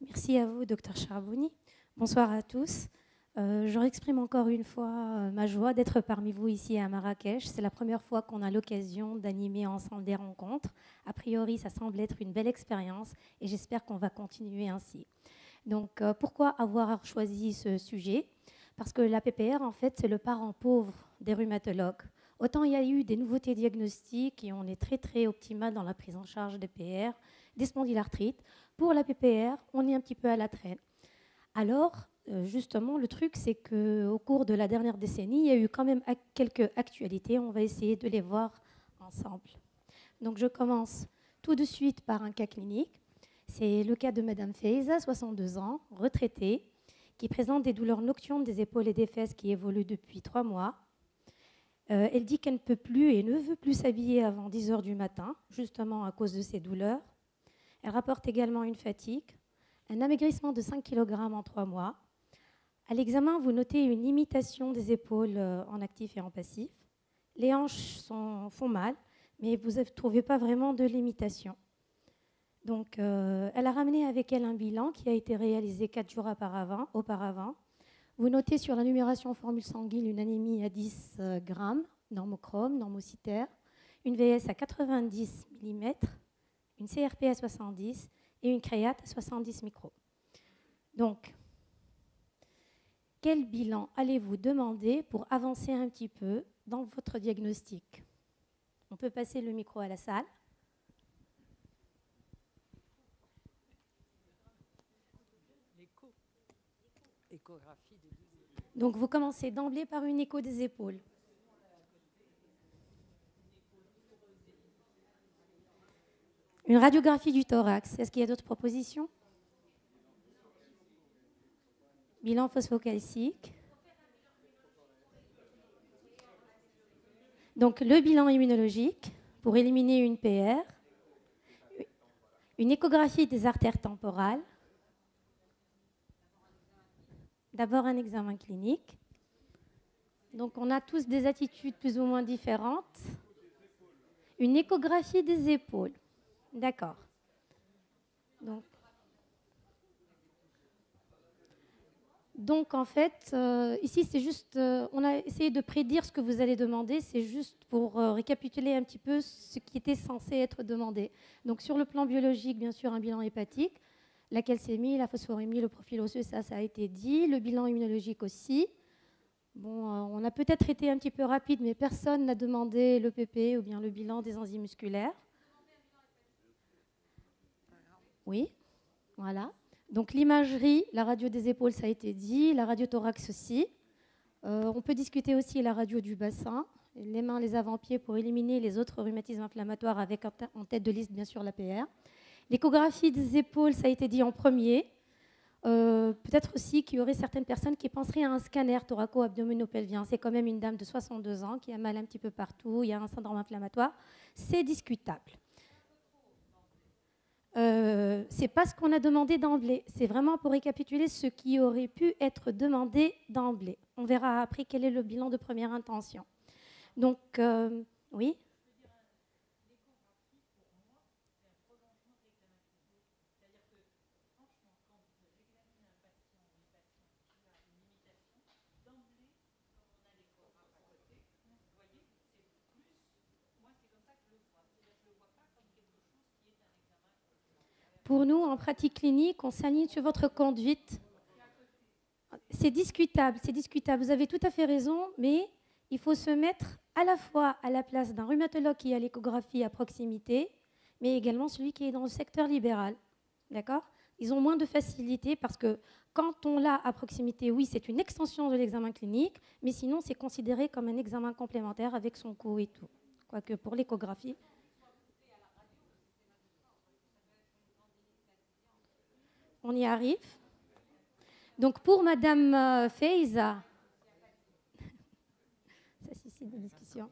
Merci à vous, docteur Charbouni. Bonsoir à tous. Euh, je exprime encore une fois euh, ma joie d'être parmi vous ici à Marrakech. C'est la première fois qu'on a l'occasion d'animer ensemble des rencontres. A priori, ça semble être une belle expérience et j'espère qu'on va continuer ainsi. Donc, euh, pourquoi avoir choisi ce sujet? Parce que la PPR, en fait, c'est le parent pauvre des rhumatologues. Autant il y a eu des nouveautés diagnostiques et on est très très optimal dans la prise en charge des PR, des spondylarthrites. Pour la PPR, on est un petit peu à la traîne. Alors, euh, justement, le truc, c'est qu'au cours de la dernière décennie, il y a eu quand même quelques actualités. On va essayer de les voir ensemble. Donc, je commence tout de suite par un cas clinique. C'est le cas de Madame Feiza, 62 ans, retraitée, qui présente des douleurs nocturnes des épaules et des fesses qui évoluent depuis trois mois. Euh, elle dit qu'elle ne peut plus et ne veut plus s'habiller avant 10 heures du matin, justement à cause de ces douleurs. Elle rapporte également une fatigue, un amaigrissement de 5 kg en trois mois, à l'examen, vous notez une imitation des épaules euh, en actif et en passif. Les hanches font mal, mais vous ne trouvez pas vraiment de l'imitation. Donc, euh, elle a ramené avec elle un bilan qui a été réalisé quatre jours auparavant. Vous notez sur la numération formule sanguine une anémie à 10 euh, grammes, normochrome, normocytaire, une VS à 90 mm, une CRP à 70 et une créate à 70 micros. Donc, quel bilan allez-vous demander pour avancer un petit peu dans votre diagnostic? On peut passer le micro à la salle. Donc vous commencez d'emblée par une écho des épaules. Une radiographie du thorax. Est-ce qu'il y a d'autres propositions? Bilan phosphocalcique. Donc le bilan immunologique pour éliminer une PR, une échographie des artères temporales, d'abord un examen clinique. Donc on a tous des attitudes plus ou moins différentes. Une échographie des épaules. D'accord. Donc en fait, euh, ici c'est juste, euh, on a essayé de prédire ce que vous allez demander, c'est juste pour euh, récapituler un petit peu ce qui était censé être demandé. Donc sur le plan biologique, bien sûr, un bilan hépatique, la calcémie, la phosphorémie, le profil osseux, ça, ça a été dit, le bilan immunologique aussi. Bon, on a peut-être été un petit peu rapide, mais personne n'a demandé le PP ou bien le bilan des enzymes musculaires. Oui, voilà. Donc l'imagerie, la radio des épaules, ça a été dit, la radio thorax aussi. Euh, on peut discuter aussi la radio du bassin, les mains, les avant-pieds pour éliminer les autres rhumatismes inflammatoires avec en tête de liste bien sûr la PR. L'échographie des épaules, ça a été dit en premier. Euh, peut-être aussi qu'il y aurait certaines personnes qui penseraient à un scanner thoraco-abdominopelvien. C'est quand même une dame de 62 ans qui a mal un petit peu partout, il y a un syndrome inflammatoire. C'est discutable euh, c'est pas ce qu'on a demandé d'emblée. C'est vraiment pour récapituler ce qui aurait pu être demandé d'emblée. On verra après quel est le bilan de première intention. Donc, euh, oui. Pour nous, en pratique clinique, on s'aligne sur votre conduite. C'est discutable, c'est discutable. Vous avez tout à fait raison, mais il faut se mettre à la fois à la place d'un rhumatologue qui a l'échographie à proximité, mais également celui qui est dans le secteur libéral. D'accord? Ils ont moins de facilité parce que quand on l'a à proximité, oui, c'est une extension de l'examen clinique, mais sinon, c'est considéré comme un examen complémentaire avec son coût et tout. Quoique pour l'échographie, On y arrive. Donc pour Madame euh, Feiza, ça c'est une discussion.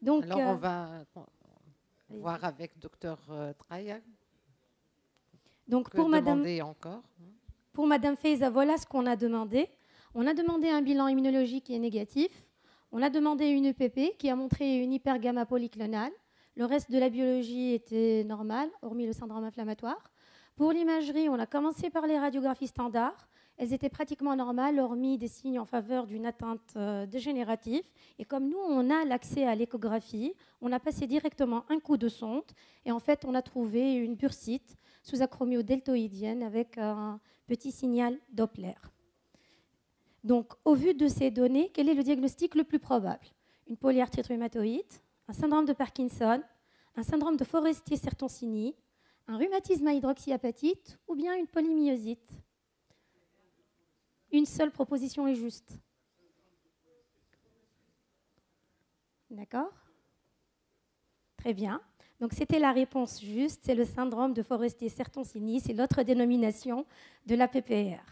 Donc, Alors on euh, va voir avec Docteur euh, Traya. Donc pour Madame, encore. pour Madame Feiza, voilà ce qu'on a demandé. On a demandé un bilan immunologique qui est négatif. On a demandé une EPP qui a montré une hypergamma polyclonale. Le reste de la biologie était normal, hormis le syndrome inflammatoire. Pour l'imagerie, on a commencé par les radiographies standards. Elles étaient pratiquement normales, hormis des signes en faveur d'une atteinte euh, dégénérative. Et comme nous, on a l'accès à l'échographie, on a passé directement un coup de sonde. Et en fait, on a trouvé une bursite sous acromio-deltoïdienne avec un petit signal Doppler. Donc, au vu de ces données, quel est le diagnostic le plus probable? Une polyarthrite rhumatoïde, un syndrome de Parkinson, un syndrome de Forestier-Sertoncini, un rhumatisme à hydroxyapatite ou bien une polymyosite Une seule proposition est juste. D'accord? Très bien. Donc c'était la réponse juste, c'est le syndrome de Forestier-Sertoncini, c'est l'autre dénomination de la PPR.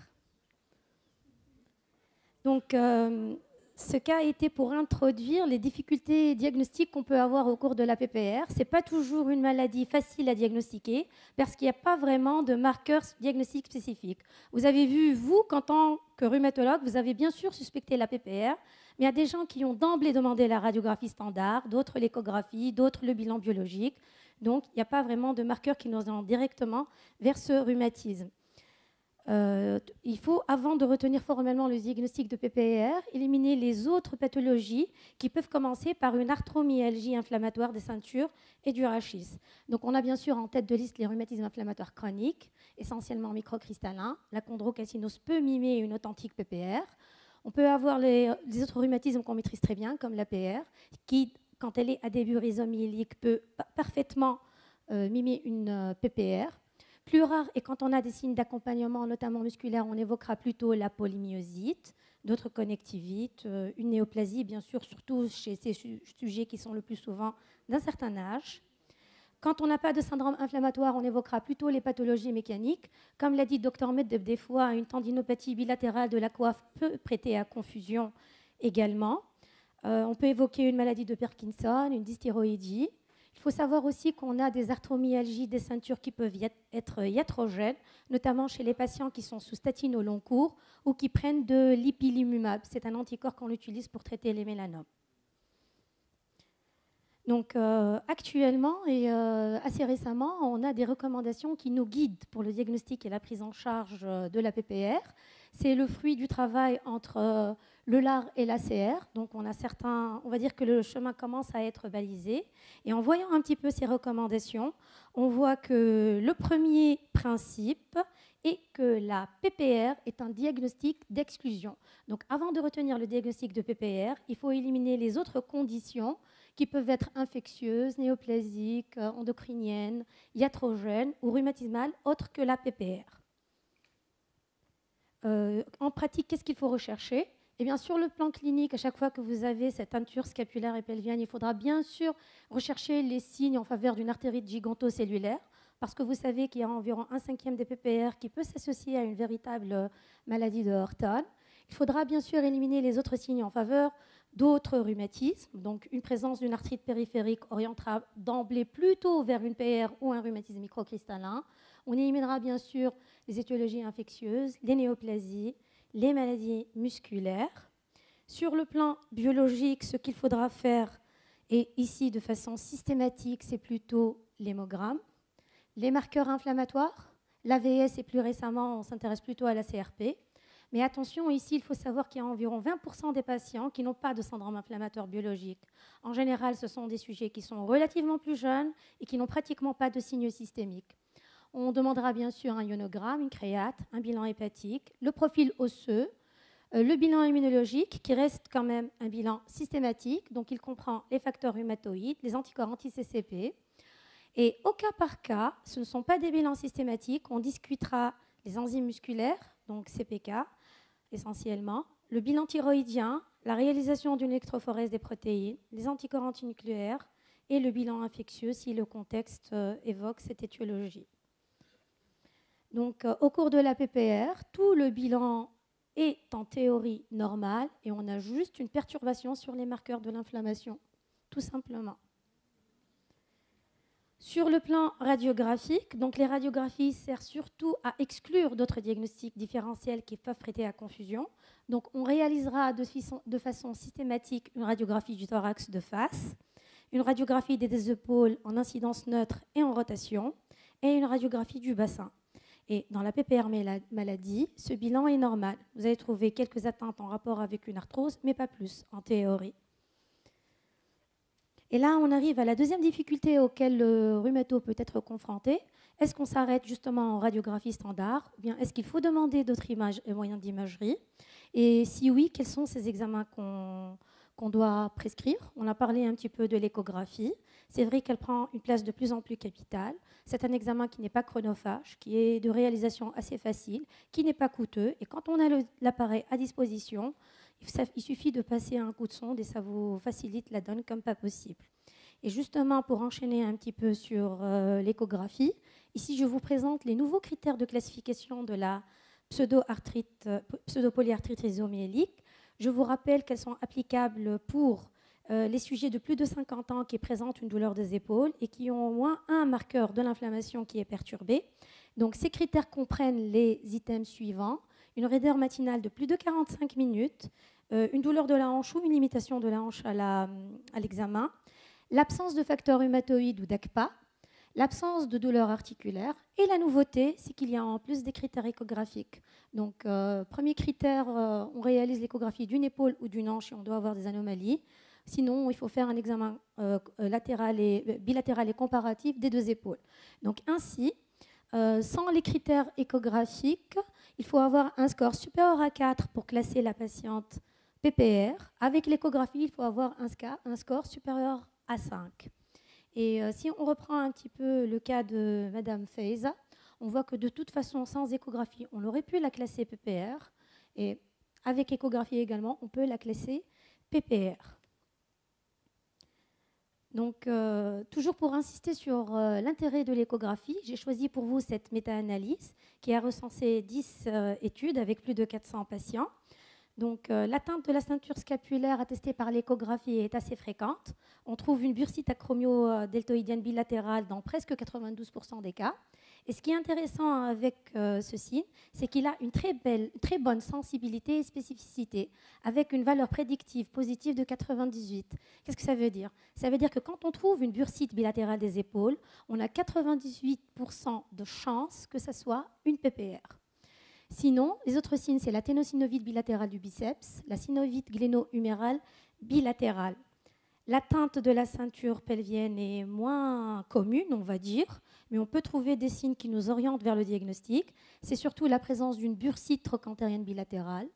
Donc euh, ce cas a été pour introduire les difficultés diagnostiques qu'on peut avoir au cours de la PPR. Ce n'est pas toujours une maladie facile à diagnostiquer parce qu'il n'y a pas vraiment de marqueurs diagnostiques spécifiques. Vous avez vu, vous, qu'en tant que rhumatologue, vous avez bien sûr suspecté la PPR, mais il y a des gens qui ont d'emblée demandé la radiographie standard, d'autres l'échographie, d'autres le bilan biologique. Donc, il n'y a pas vraiment de marqueurs qui nous orientent directement vers ce rhumatisme. Euh, il faut, avant de retenir formellement le diagnostic de PPR, éliminer les autres pathologies qui peuvent commencer par une arthromyalgie inflammatoire des ceintures et du rachis. Donc, on a bien sûr en tête de liste les rhumatismes inflammatoires chroniques, essentiellement microcristallins. La chondrocalcinose peut mimer une authentique PPR. On peut avoir les, autres rhumatismes qu'on maîtrise très bien, comme l'APR, qui, quand elle est à début rhizomyélique, peut parfaitement euh, mimer une euh, PPR. Plus rare est quand on a des signes d'accompagnement, notamment musculaire, on évoquera plutôt la polymyosite, d'autres connectivites, euh, une néoplasie, bien sûr, surtout chez ces sujets qui sont le plus souvent d'un certain âge. Quand on n'a pas de syndrome inflammatoire, on évoquera plutôt les pathologies mécaniques. Comme l'a dit Dr Medeb, des fois, une tendinopathie bilatérale de la coiffe peut prêter à confusion également. Euh, on peut évoquer une maladie de Parkinson, une dystéroïdie. Il faut savoir aussi qu'on a des arthromyalgies des ceintures qui peuvent être iatrogènes, notamment chez les patients qui sont sous statine au long cours ou qui prennent de l'ipilimumab. C'est un anticorps qu'on utilise pour traiter les mélanomes. Donc euh, actuellement et euh, assez récemment, on a des recommandations qui nous guident pour le diagnostic et la prise en charge euh, de la PPR. C'est le fruit du travail entre le LAR et l'ACR. Donc on a certains, on va dire que le chemin commence à être balisé. Et en voyant un petit peu ces recommandations, on voit que le premier principe est que la PPR est un diagnostic d'exclusion. Donc avant de retenir le diagnostic de PPR, il faut éliminer les autres conditions qui peuvent être infectieuses, néoplasiques, endocriniennes, iatrogènes ou rhumatismales, autres que la PPR. Euh, en pratique, qu'est-ce qu'il faut rechercher? Eh bien, sur le plan clinique, à chaque fois que vous avez cette teinture scapulaire et pelvienne, il faudra bien sûr rechercher les signes en faveur d'une artérite gigantocellulaire, parce que vous savez qu'il y a environ un cinquième des PPR qui peut s'associer à une véritable maladie de Horton. Il faudra bien sûr éliminer les autres signes en faveur d'autres rhumatismes. Donc, une présence d'une arthrite périphérique orientera d'emblée plutôt vers une PR ou un rhumatisme microcristallin. On éliminera bien sûr les étiologies infectieuses, les néoplasies, les maladies musculaires. Sur le plan biologique, ce qu'il faudra faire, et ici de façon systématique, c'est plutôt l'hémogramme, les marqueurs inflammatoires, l'AVS et plus récemment, on s'intéresse plutôt à la CRP. Mais attention, ici, il faut savoir qu'il y a environ 20% des patients qui n'ont pas de syndrome inflammatoire biologique. En général, ce sont des sujets qui sont relativement plus jeunes et qui n'ont pratiquement pas de signes systémiques. On demandera bien sûr un ionogramme, une créate, un bilan hépatique, le profil osseux, euh, le bilan immunologique qui reste quand même un bilan systématique, donc il comprend les facteurs rhumatoïdes, les anticorps anti-CCP. Et au cas par cas, ce ne sont pas des bilans systématiques, on discutera les enzymes musculaires, donc CPK essentiellement, le bilan thyroïdien, la réalisation d'une électrophorèse des protéines, les anticorps antinucléaires et le bilan infectieux si le contexte euh, évoque cette étiologie. Donc, euh, au cours de la PPR, tout le bilan est en théorie normal et on a juste une perturbation sur les marqueurs de l'inflammation, tout simplement. Sur le plan radiographique, donc les radiographies servent surtout à exclure d'autres diagnostics différentiels qui peuvent prêter à confusion. Donc on réalisera de façon systématique une radiographie du thorax de face une radiographie des épaules en incidence neutre et en rotation, et une radiographie du bassin. Et dans la PPR maladie, ce bilan est normal. Vous allez trouver quelques atteintes en rapport avec une arthrose, mais pas plus, en théorie. Et là, on arrive à la deuxième difficulté auquel le rhumato peut être confronté. Est-ce qu'on s'arrête justement en radiographie standard ou bien est-ce qu'il faut demander d'autres images et moyens d'imagerie? Et si oui, quels sont ces examens qu'on doit prescrire On a parlé un petit peu de l'échographie. C'est vrai qu'elle prend une place de plus en plus capitale. C'est un examen qui n'est pas chronophage, qui est de réalisation assez facile, qui n'est pas coûteux. Et quand on a l'appareil à disposition, il suffit de passer un coup de sonde et ça vous facilite la donne comme pas possible. Et justement, pour enchaîner un petit peu sur euh, l'échographie, ici je vous présente les nouveaux critères de classification de la pseudo-polyarthrite pseudo. Je vous rappelle qu'elles sont applicables pour euh, les sujets de plus de 50 ans qui présentent une douleur des épaules et qui ont au moins un marqueur de l'inflammation qui est perturbé. Donc ces critères comprennent les items suivants une raideur matinale de plus de 45 minutes, euh, une douleur de la hanche ou une limitation de la hanche à l'examen, l'absence de facteur rhumatoïde ou d'ACPA, l'absence de douleur articulaire et la nouveauté, c'est qu'il y a en plus des critères échographiques. Donc, euh, premier critère, on réalise l'échographie d'une épaule ou d'une hanche et on doit avoir des anomalies. Sinon, il faut faire un examen euh, latéral et, euh, bilatéral et comparatif des deux épaules. Donc ainsi, euh, sans les critères échographiques, il faut avoir un score supérieur à 4 pour classer la patiente PPR. Avec l'échographie, il faut avoir un, score supérieur à 5. Et si on reprend un petit peu le cas de Madame Feiza, on voit que de toute façon, sans échographie, on aurait pu la classer PPR. Et avec échographie également, on peut la classer PPR. Donc, euh, toujours pour insister sur euh, l'intérêt de l'échographie, j'ai choisi pour vous cette méta-analyse qui a recensé 10 euh, études avec plus de 400 patients. Donc, l'atteinte de la ceinture scapulaire attestée par l'échographie est assez fréquente. On trouve une bursite acromio-deltoïdienne bilatérale dans presque 92% des cas. Et ce qui est intéressant avec euh, ce signe, c'est qu'il a une très, belle, très bonne sensibilité et spécificité, avec une valeur prédictive positive de 98. Qu'est-ce que ça veut dire? Ça veut dire que quand on trouve une bursite bilatérale des épaules, on a 98% de chance que ça soit une PPR. Sinon, les autres signes, c'est la ténosynovite bilatérale du biceps, la synovite gléno-humérale bilatérale. L'atteinte de la ceinture pelvienne est moins commune, on va dire, mais on peut trouver des signes qui nous orientent vers le diagnostic. C'est surtout la présence d'une bursite trochantérienne bilatérale,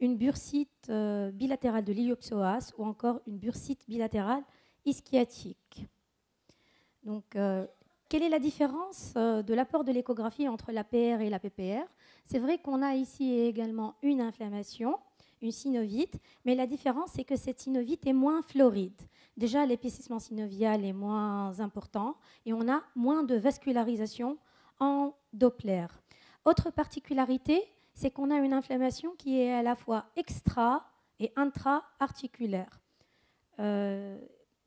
une bursite euh, bilatérale de l'iliopsoas ou encore une bursite bilatérale ischiatique. Donc, euh, quelle est la différence euh, de l'apport de l'échographie entre la PR et la PPR C'est vrai qu'on a ici également une inflammation, une synovite, mais la différence, c'est que cette synovite est moins floride. Déjà, l'épaississement synovial est moins important et on a moins de vascularisation en Doppler. Autre particularité, c'est qu'on a une inflammation qui est à la fois extra et intra-articulaire. Euh,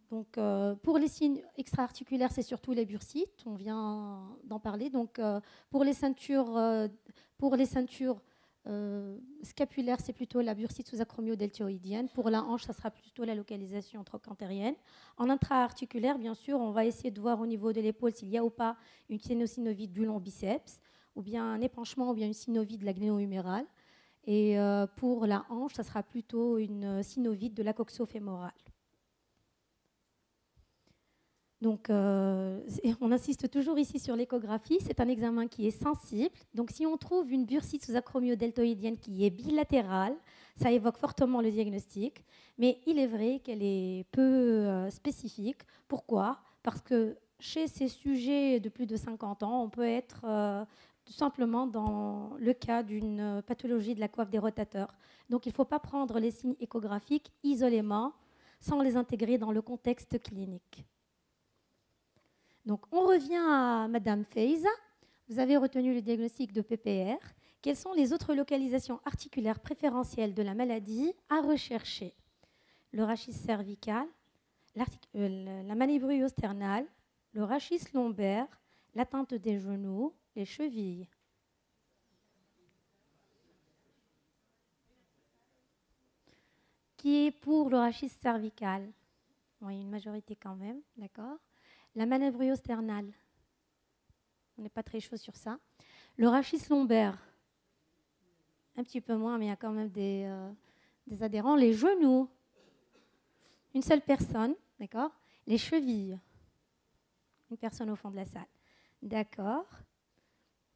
donc, euh, pour les signes extra-articulaires, c'est surtout les bursites, on vient d'en parler. Donc, euh, pour les ceintures, pour les ceintures euh, scapulaire, c'est plutôt la bursite sous-acromio-deltoïdienne. Pour la hanche, ça sera plutôt la localisation trochantérienne. En intra-articulaire, bien sûr, on va essayer de voir au niveau de l'épaule s'il y a ou pas une ténosynovite du long biceps, ou bien un épanchement, ou bien une synovite de la gléno-humérale. Et euh, pour la hanche, ça sera plutôt une synovite de la coxo-fémorale. Donc, euh, on insiste toujours ici sur l'échographie. C'est un examen qui est sensible. Donc, si on trouve une bursite sous acromio-deltoïdienne qui est bilatérale, ça évoque fortement le diagnostic. Mais il est vrai qu'elle est peu euh, spécifique. Pourquoi? Parce que chez ces sujets de plus de 50 ans, on peut être euh, tout simplement dans le cas d'une pathologie de la coiffe des rotateurs. Donc, il ne faut pas prendre les signes échographiques isolément sans les intégrer dans le contexte clinique. Donc on revient à Madame Feiza. Vous avez retenu le diagnostic de PPR. Quelles sont les autres localisations articulaires préférentielles de la maladie à rechercher? Le rachis cervical, euh, la manibruille sternale, le rachis lombaire, l'atteinte des genoux, les chevilles. Qui est pour le rachis cervical? Oui, une majorité quand même, d'accord? La manœuvrio-sternale, on n'est pas très chaud sur ça. Le rachis lombaire, un petit peu moins, mais il y a quand même des, euh, adhérents. Les genoux, une seule personne, d'accord? Les chevilles, une personne au fond de la salle. D'accord.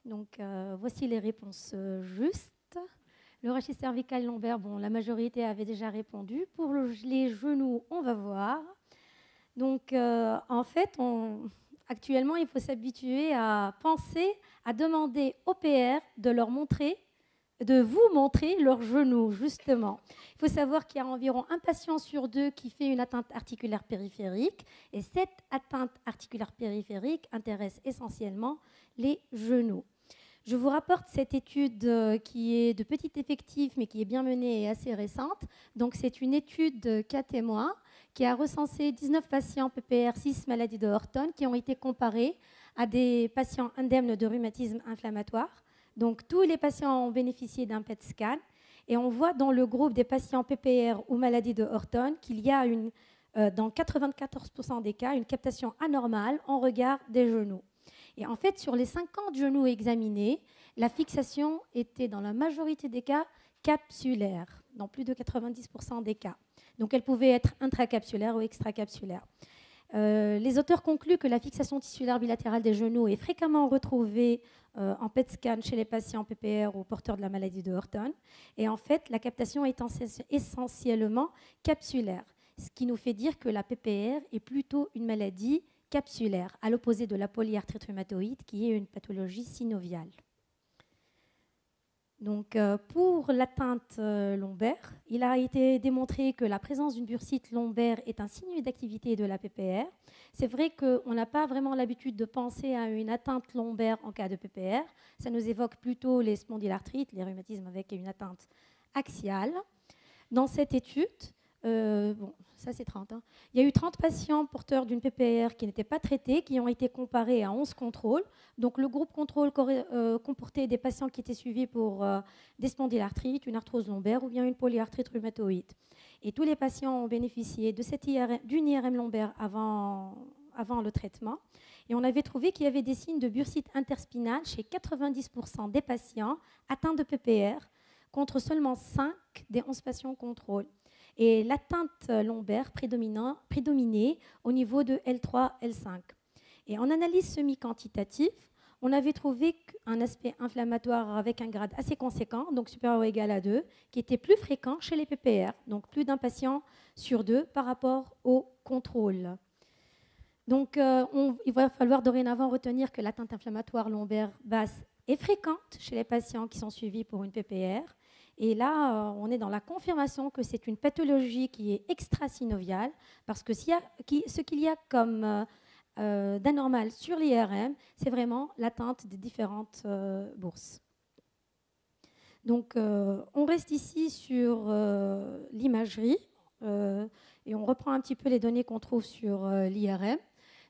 Donc, euh, voici les réponses euh, justes. Le rachis cervical lombaire, bon, la majorité avait déjà répondu. Pour les genoux, on va voir. Donc, euh, en fait, actuellement, il faut s'habituer à penser, à demander au PR de leur montrer, de vous montrer leurs genoux, justement. Il faut savoir qu'il y a environ un patient sur deux qui fait une atteinte articulaire périphérique, et cette atteinte articulaire périphérique intéresse essentiellement les genoux. Je vous rapporte cette étude euh, qui est de petit effectif, mais qui est bien menée et assez récente. Donc, c'est une étude de 4 témoins qui a recensé 19 patients PPR 6 maladies de Horton qui ont été comparés à des patients indemnes de rhumatisme inflammatoire. Donc, tous les patients ont bénéficié d'un PET scan. Et on voit dans le groupe des patients PPR ou maladies de Horton qu'il y a une, euh, dans 94% des cas une captation anormale en regard des genoux. Et en fait, sur les 50 genoux examinés, la fixation était dans la majorité des cas capsulaire, dans plus de 90% des cas. Donc elle pouvait être intracapsulaire ou extracapsulaire. Euh, les auteurs concluent que la fixation tissulaire bilatérale des genoux est fréquemment retrouvée euh, en PET scan chez les patients PPR ou porteurs de la maladie de Horton. Et en fait, la captation est essentiellement capsulaire, ce qui nous fait dire que la PPR est plutôt une maladie capsulaire, à l'opposé de la polyarthrite rhumatoïde, qui est une pathologie synoviale. Donc, euh, pour l'atteinte euh, lombaire, il a été démontré que la présence d'une bursite lombaire est un signe d'activité de la PPR. C'est vrai qu'on n'a pas vraiment l'habitude de penser à une atteinte lombaire en cas de PPR. Ça nous évoque plutôt les spondylarthrites, les rhumatismes avec une atteinte axiale. Dans cette étude, euh, bon, ça c'est 30. Hein. Il y a eu 30 patients porteurs d'une PPR qui n'étaient pas traités, qui ont été comparés à 11 contrôles. Donc le groupe contrôle euh, comportait des patients qui étaient suivis pour euh, des spondylarthrites, une arthrose lombaire ou bien une polyarthrite rhumatoïde. Et tous les patients ont bénéficié d'une IRM lombaire avant, avant le traitement. Et on avait trouvé qu'il y avait des signes de bursite interspinale chez 90% des patients atteints de PPR, contre seulement 5 des 11 patients contrôle et l'atteinte lombaire prédominait au niveau de L3, L5. Et en analyse semi-quantitative, on avait trouvé un aspect inflammatoire avec un grade assez conséquent, donc supérieur ou égal à 2, qui était plus fréquent chez les PPR, donc plus d'un patient sur deux par rapport au contrôle. Donc euh, il va falloir dorénavant retenir que l'atteinte inflammatoire lombaire basse est fréquente chez les patients qui sont suivis pour une PPR et là, euh, on est dans la confirmation que c'est une pathologie qui est extrasynoviale, parce que ce qu'il y a comme euh, euh, d'anormal sur l'IRM, c'est vraiment l'atteinte des différentes bourses. Donc, on reste ici sur l'imagerie et on reprend un petit peu les données qu'on trouve sur l'IRM.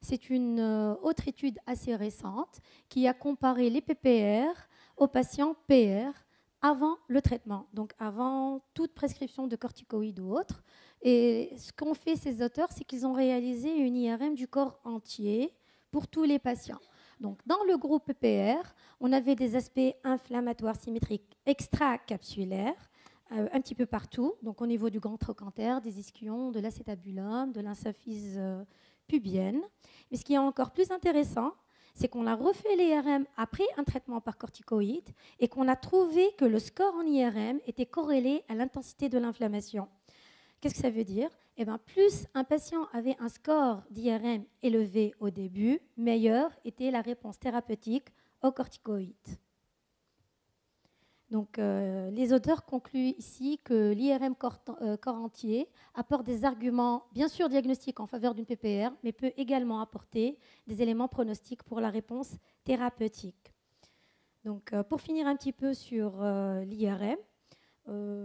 C'est une autre étude assez récente qui a comparé les PPR aux patients PR avant le traitement, donc avant toute prescription de corticoïdes ou autre. Et ce qu'ont fait ces auteurs, c'est qu'ils ont réalisé une IRM du corps entier pour tous les patients. Donc, dans le groupe EPR, on avait des aspects inflammatoires symétriques extracapsulaires, euh, un petit peu partout, donc au niveau du grand trochanter, des ischions, de l'acétabulum, de l'insaphyse euh, pubienne. Mais ce qui est encore plus intéressant, c'est qu'on a refait l'IRM après un traitement par corticoïde et qu'on a trouvé que le score en IRM était corrélé à l'intensité de l'inflammation. Qu'est-ce que ça veut dire? Eh bien, Plus un patient avait un score d'IRM élevé au début, meilleure était la réponse thérapeutique au corticoïde. Donc, euh, les auteurs concluent ici que l'IRM euh, corps, entier apporte des arguments, bien sûr diagnostiques en faveur d'une PPR, mais peut également apporter des éléments pronostiques pour la réponse thérapeutique. Donc, euh, pour finir un petit peu sur l'IRM,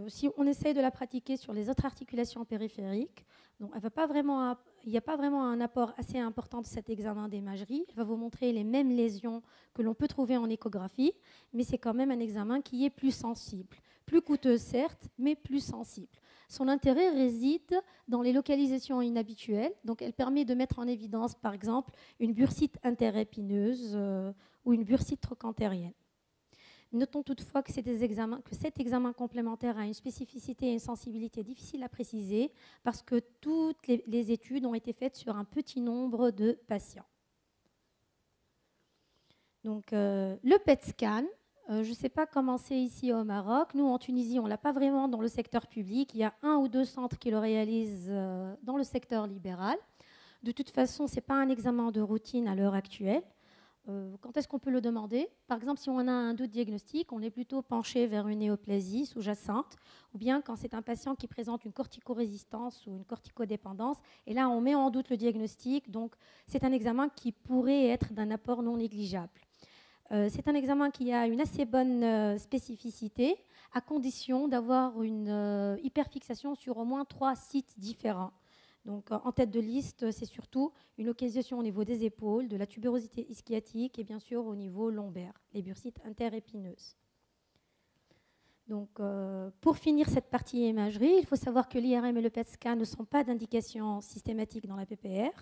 si on essaye de la pratiquer sur les autres articulations périphériques, elle il n'y a pas vraiment un apport assez important de cet examen d'imagerie. Il va vous montrer les mêmes lésions que l'on peut trouver en échographie, mais c'est quand même un examen qui est plus sensible. Plus coûteux, certes, mais plus sensible. Son intérêt réside dans les localisations inhabituelles. Donc, elle permet de mettre en évidence, par exemple, une bursite interépineuse euh, ou une bursite trochantérienne. Notons toutefois que, cet examen complémentaire a une spécificité et une sensibilité difficiles à préciser parce que toutes les, études ont été faites sur un petit nombre de patients. Donc, euh, le PET scan, euh, je ne sais pas comment c'est ici au Maroc. Nous, en Tunisie, on ne l'a pas vraiment dans le secteur public. Il y a un ou deux centres qui le réalisent euh, dans le secteur libéral. De toute façon, ce n'est pas un examen de routine à l'heure actuelle. Euh, quand est-ce qu'on peut le demander? Par exemple, si on a un doute diagnostique, on est plutôt penché vers une néoplasie sous-jacente, ou bien quand c'est un patient qui présente une corticorésistance ou une corticodépendance, et là, on met en doute le diagnostic. Donc, c'est un examen qui pourrait être d'un apport non négligeable. Euh, c'est un examen qui a une assez bonne euh, spécificité, à condition d'avoir une hyperfixation sur au moins trois sites différents. Donc, en tête de liste, c'est surtout une localisation au niveau des épaules, de la tuberosité ischiotique et bien sûr au niveau lombaire, les bursites interépineuses. Donc, pour finir cette partie imagerie, il faut savoir que l'IRM et le PET scan ne sont pas d'indication systématique dans la PPR.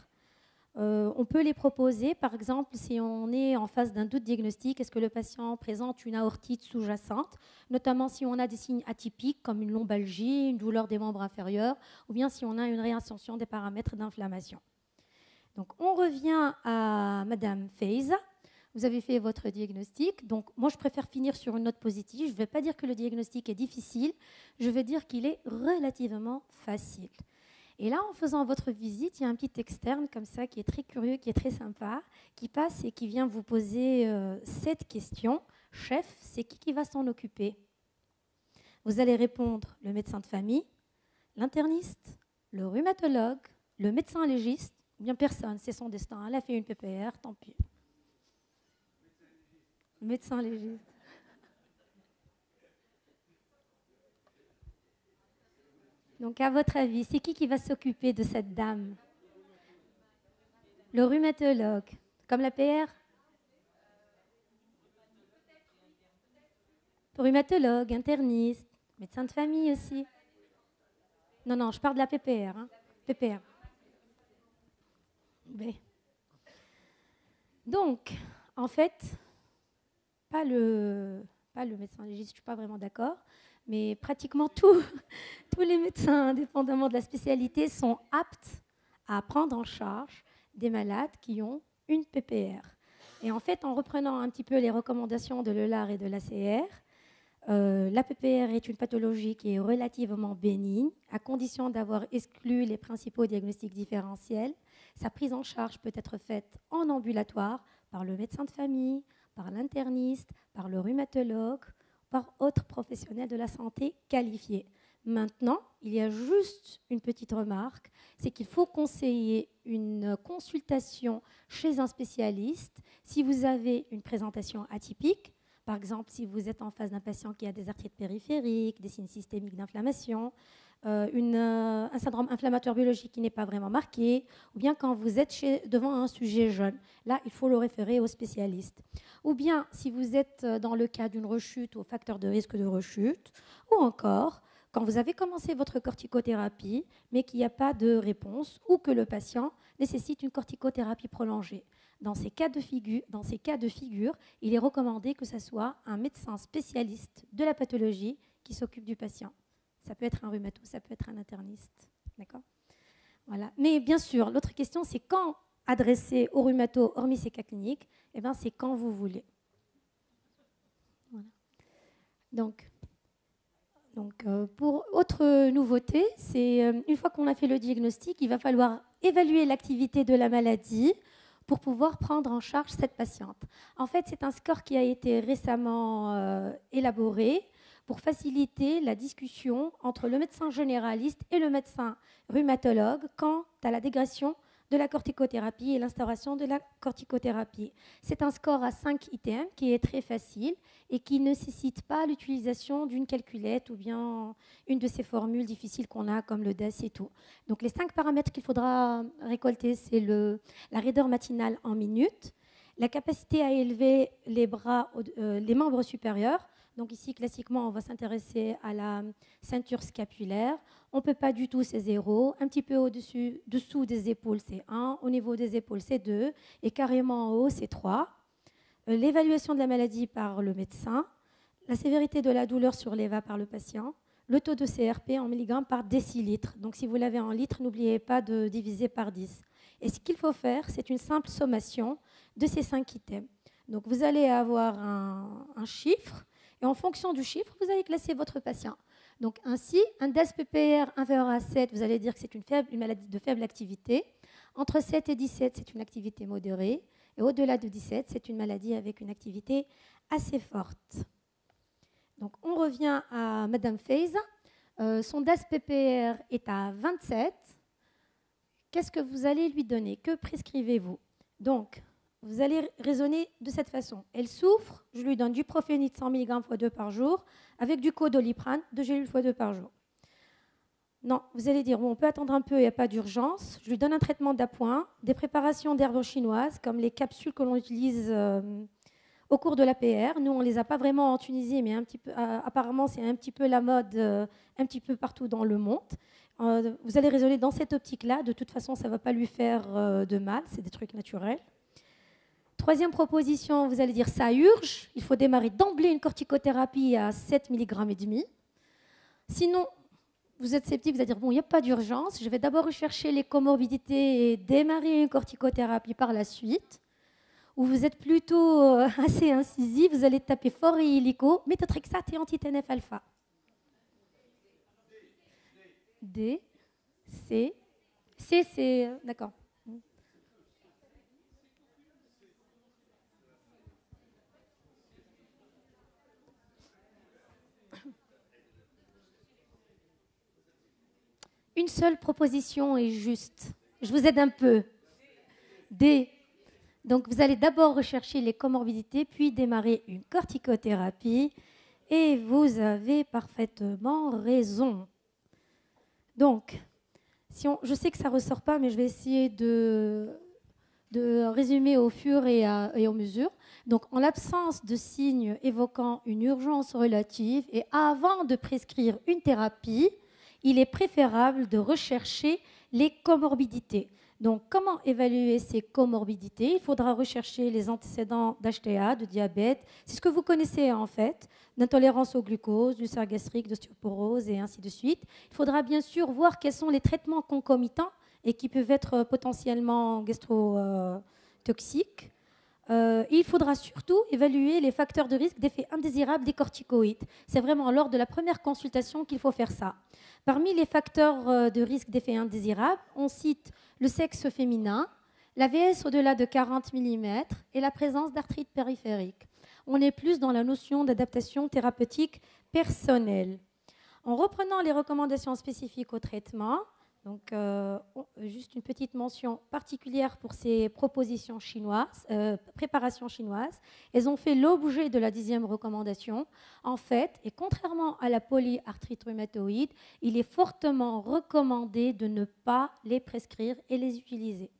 Euh, on peut les proposer, par exemple, si on est en face d'un doute diagnostique, est-ce que le patient présente une aortite sous-jacente, notamment si on a des signes atypiques comme une lombalgie, une douleur des membres inférieurs, ou bien si on a une réascension des paramètres d'inflammation. Donc on revient à Madame Feiza. Vous avez fait votre diagnostic. Donc moi, je préfère finir sur une note positive. Je ne vais pas dire que le diagnostic est difficile, je vais dire qu'il est relativement facile. Et là, en faisant votre visite, il y a un petit externe comme ça qui est très curieux, qui est très sympa, qui passe et qui vient vous poser euh, cette question. Chef, c'est qui qui va s'en occuper? Vous allez répondre le médecin de famille, l'interniste, le rhumatologue, le médecin légiste, ou bien personne, c'est son destin. Elle a fait une PPR, tant pis. Médecin légiste. Donc, à votre avis, c'est qui qui va s'occuper de cette dame? Le rhumatologue, comme la PR Rhumatologue, interniste, médecin de famille aussi. Non, non, je parle de la PPR. Hein. PPR. Donc, en fait, pas le, pas le médecin légiste, je ne suis pas vraiment d'accord mais pratiquement tous, tous les médecins, indépendamment de la spécialité, sont aptes à prendre en charge des malades qui ont une PPR. Et en fait, en reprenant un petit peu les recommandations de l'ELAR et de l'ACR, euh, la PPR est une pathologie qui est relativement bénigne, à condition d'avoir exclu les principaux diagnostics différentiels. Sa prise en charge peut être faite en ambulatoire par le médecin de famille, par l'interniste, par le rhumatologue par autres professionnels de la santé qualifiés. Maintenant, il y a juste une petite remarque, c'est qu'il faut conseiller une consultation chez un spécialiste si vous avez une présentation atypique, par exemple si vous êtes en face d'un patient qui a des arthrites périphériques, des signes systémiques d'inflammation, euh, euh, un syndrome inflammatoire biologique qui n'est pas vraiment marqué, ou bien quand vous êtes devant un sujet jeune. Là, il faut le référer au spécialiste. Ou bien si vous êtes euh, dans le cas d'une rechute ou facteur de risque de rechute, ou encore quand vous avez commencé votre corticothérapie, mais qu'il n'y a pas de réponse, ou que le patient nécessite une corticothérapie prolongée. Dans ces, cas de figure, dans ces cas de figure, il est recommandé que ce soit un médecin spécialiste de la pathologie qui s'occupe du patient. Ça peut être un rhumato, ça peut être un interniste. D'accord? Voilà. Mais bien sûr, l'autre question, c'est quand adresser au rhumato, hormis ces cas cliniques, eh ben, c'est quand vous voulez. Voilà. Donc, donc euh, pour autre nouveauté, c'est euh, une fois qu'on a fait le diagnostic, il va falloir évaluer l'activité de la maladie pour pouvoir prendre en charge cette patiente. En fait, c'est un score qui a été récemment euh, élaboré pour faciliter la discussion entre le médecin généraliste et le médecin rhumatologue quant à la dégression de la corticothérapie et l'instauration de la corticothérapie. C'est un score à 5 items qui est très facile et qui ne nécessite pas l'utilisation d'une calculette ou bien une de ces formules difficiles qu'on a comme le DES et tout. Donc les cinq paramètres qu'il faudra récolter, c'est la raideur matinale en minutes, la capacité à élever les bras, euh, les membres supérieurs, donc ici, classiquement, on va s'intéresser à la ceinture scapulaire. On ne peut pas du tout, c'est 0. Un petit peu au-dessus, dessous des épaules, c'est 1. Au niveau des épaules, c'est 2. Et carrément en haut, c'est 3. Euh, l'évaluation de la maladie par le médecin. La sévérité de la douleur sur l'EVA par le patient. Le taux de CRP en milligrammes par décilitre. Donc si vous l'avez en litres, n'oubliez pas de diviser par 10. Et ce qu'il faut faire, c'est une simple sommation de ces 5 items. Donc vous allez avoir un chiffre et en fonction du chiffre, vous allez classer votre patient. Donc ainsi, un DAS-PPR inférieur à 7, vous allez dire que c'est une, maladie de faible activité. Entre 7 et 17, c'est une activité modérée. Et au-delà de 17, c'est une maladie avec une activité assez forte. Donc on revient à Madame Feiz. Euh, son DAS-PPR est à 27. Qu'est-ce que vous allez lui donner? Que prescrivez-vous? Donc, vous allez raisonner de cette façon. Elle souffre, je lui donne du prophénite 100 mg x 2 par jour, avec du codoliprane, de gélules x 2 par jour. Non, vous allez dire, on peut attendre un peu, il n'y a pas d'urgence. Je lui donne un traitement d'appoint, des préparations d'herbes chinoises, comme les capsules que l'on utilise euh, au cours de l'APR. Nous, on ne les a pas vraiment en Tunisie, mais euh, apparemment, c'est un petit peu la mode euh, un petit peu partout dans le monde. vous allez raisonner dans cette optique-là. De toute façon, ça ne va pas lui faire de mal, c'est des trucs naturels. Troisième proposition, vous allez dire ça urge, il faut démarrer d'emblée une corticothérapie à 7 mg et demi. Sinon, vous êtes sceptique, vous allez dire bon, il n'y a pas d'urgence, je vais d'abord rechercher les comorbidités et démarrer une corticothérapie par la suite. Ou vous êtes plutôt euh, assez incisif, vous allez taper fort et illico, méthotrexate et anti-TNF alpha. D, C, C, c'est d'accord. Une seule proposition est juste. Je vous aide un peu. D. Donc vous allez d'abord rechercher les comorbidités, puis démarrer une corticothérapie. Et vous avez parfaitement raison. Donc, si on, je sais que ça ressort pas, mais je vais essayer de, résumer au fur et à, et mesure. Donc, en l'absence de signes évoquant une urgence relative et avant de prescrire une thérapie, il est préférable de rechercher les comorbidités. Donc, comment évaluer ces comorbidités? Il faudra rechercher les antécédents d'HTA, de diabète. C'est ce que vous connaissez en fait, d'intolérance au glucose, d'ulcère gastrique, d'ostéoporose et ainsi de suite. Il faudra bien sûr voir quels sont les traitements concomitants et qui peuvent être potentiellement gastrotoxiques. Euh, il faudra surtout évaluer les facteurs de risque d'effet indésirable des corticoïdes. C'est vraiment lors de la première consultation qu'il faut faire ça. Parmi les facteurs euh, de risque d'effet indésirable, on cite le sexe féminin, la VS au-delà de 40 mm et la présence d'arthrite périphérique. On est plus dans la notion d'adaptation thérapeutique personnelle. En reprenant les recommandations spécifiques au traitement, donc, euh, juste une petite mention particulière pour ces propositions chinoises, euh, préparations chinoises. Elles ont fait l'objet de la dixième recommandation. En fait, et contrairement à la polyarthrite rhumatoïde, il est fortement recommandé de ne pas les prescrire et les utiliser.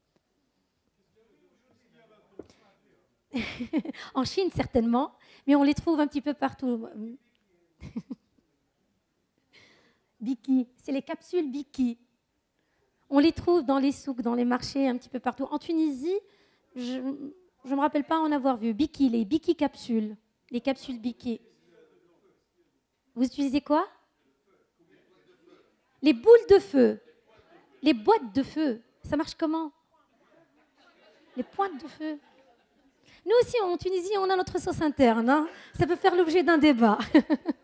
en Chine, certainement, mais on les trouve un petit peu partout. Biki, c'est les capsules Biki. On les trouve dans les souks, dans les marchés, un petit peu partout. En Tunisie, je ne me rappelle pas en avoir vu. Biki, les Biki capsules. Les capsules Biki. Vous utilisez quoi? Les boules de feu. Les boîtes de feu. Ça marche comment? Les pointes de feu. Nous aussi, en Tunisie, on a notre sauce interne. Hein. Ça peut faire l'objet d'un débat.